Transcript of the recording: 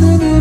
na na